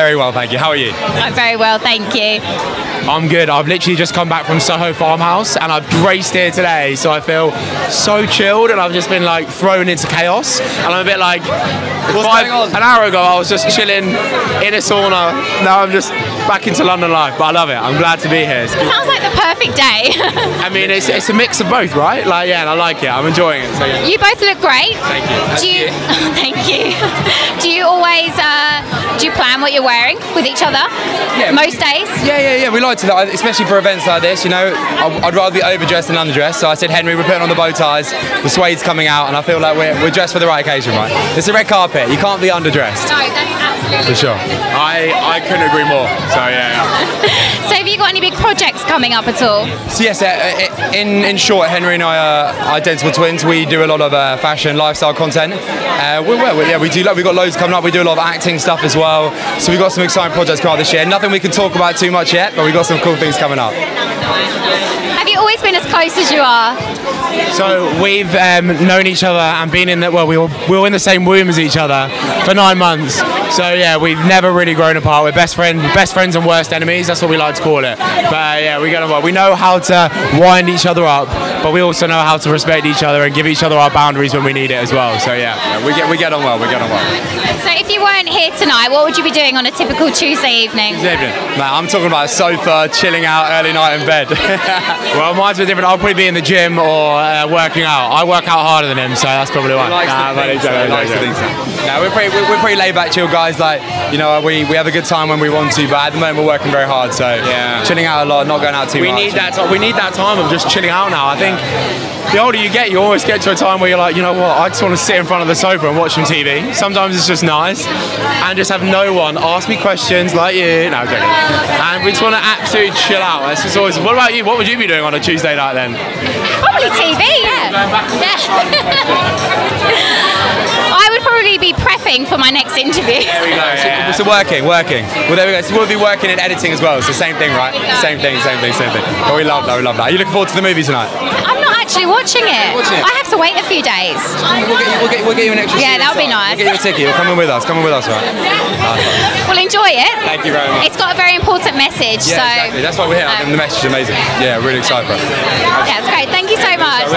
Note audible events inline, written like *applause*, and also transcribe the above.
very well, thank you. How are you? I'm very well, thank you. I'm good. I've literally just come back from Soho Farmhouse and I've raced here today, so I feel so chilled and I've just been like thrown into chaos. And I'm a bit like, five, an hour ago I was just chilling in a sauna. Now I'm just back into London life, but I love it. I'm glad to be here. It's- Sounds like the perfect day. I mean, *laughs* it's, it's a mix of both, right? Like, yeah, and I like it. I'm enjoying it. So, yeah. you both look great. Thank you. Do you? *laughs* thank you. *laughs* Do you always uh, do you plan what you're wearing with each other? Yeah. Most days. Yeah, yeah, yeah. We like to, like, especially for events like this. You know, I- I'd rather be overdressed than underdressed. So I said, Henry, we're putting on the bow ties, the suede's coming out, and I feel like we're, we're dressed for the right occasion, right? It's a red carpet. You can't be underdressed. No, that's absolutely. For sure. I, I couldn't agree more. So, yeah. *laughs* So have you got any big projects coming up at all? So yes, uh, uh, in in short, Henry and I are identical twins. We do a lot of uh, fashion, lifestyle content. Uh, we, well, yeah, we do. We've got loads coming up. We do a lot of acting stuff as well. So we've got some exciting projects coming up this year. Nothing we can talk about too much yet, but we've got some cool things coming up. Have you always been as close as you are? So we've um, known each other and been in the well, we were, we were in the same womb as each other for nine months. So yeah, we've never really grown apart. We're best friends, best friends and worst enemies. That's what we like to call it. But uh, yeah, we get on well. We know how to wind each other up, but we also know how to respect each other and give each other our boundaries when we need it as well. So yeah. Yeah, we get we get on well. We get on well. So if you weren't here tonight, what would you be doing on a typical Tuesday evening? Man, I'm talking about a sofa, chilling out, early night in bed. *laughs* Well, mine's a bit different. I'll probably be in the gym or uh, working out. I work out harder than him, so that's probably why. Nah, so. Likes to think so. No, we're pretty, we're, we're pretty laid back, chill guys. Like, you know, we, we have a good time when we want to, but at the moment we're working very hard. So Yeah. chilling out a lot, not going out too we much. We need that. Time, we need that time of just chilling out now. I think the older you get, you always get to a time where you're like, you know what? I just want to sit in front of the sofa and watch some TV. Sometimes it's just nice, and just have no one ask me questions like you. No, I'm joking. And we just want to absolutely chill out. It's just always. What about you? What would you be doing on a Tuesday night then? Probably TV, yeah. yeah. *laughs* I would probably be prepping for my next interview. There we go. Yeah. So working, working. Well, there we go. So we'll be working in editing as well. So same thing, right? Same thing, same thing, same thing. But we love that. We love that. Are you looking forward to the movie tonight? I'm not actually watching it. Watching it? I have to wait a few days. We'll get you, we'll get, we'll get you an extra. Yeah, that would be nice. We'll get you a ticket. You'll come in with us. Come in with us, right? *laughs* We'll enjoy it. Thank you very much. It's got a very important message, Yeah, so exactly. That's why we're here. um, the message is amazing. Yeah, really excited for it. yeah, it's great. Thank you so much.